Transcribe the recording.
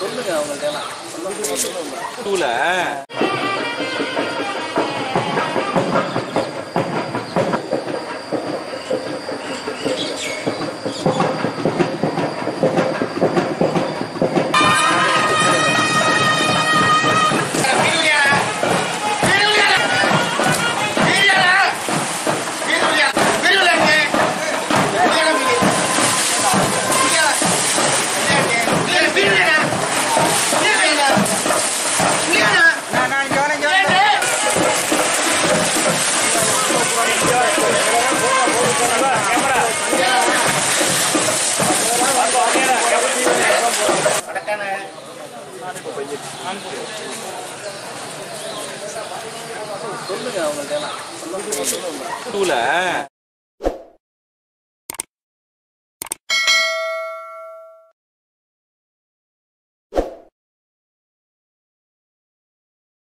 சொல்லுங்க அவங்கள்ட்ட எல்லாம். சொல்லுங்க டூல சொல்லுங்க அவங்கள்ட்ட எல்லாம். சொல்லுங்க டூல